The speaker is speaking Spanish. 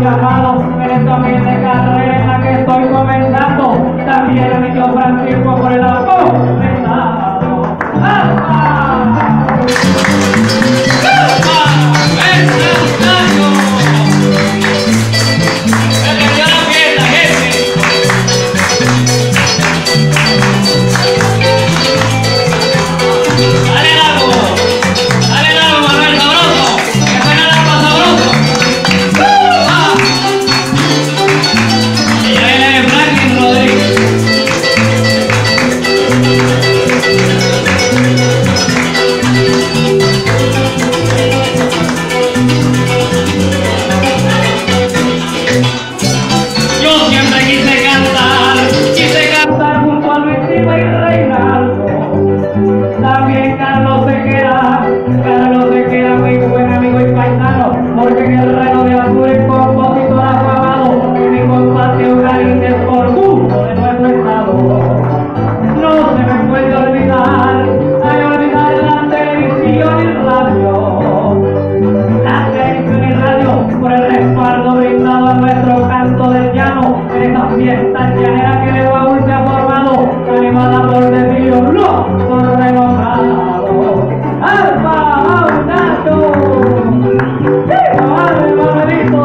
Yeah. esta fiesta llanera que le va a volver formado, animada por desvío, no por renombrado. ¡Alfa Maurato! ¡Viva Alfa Benito!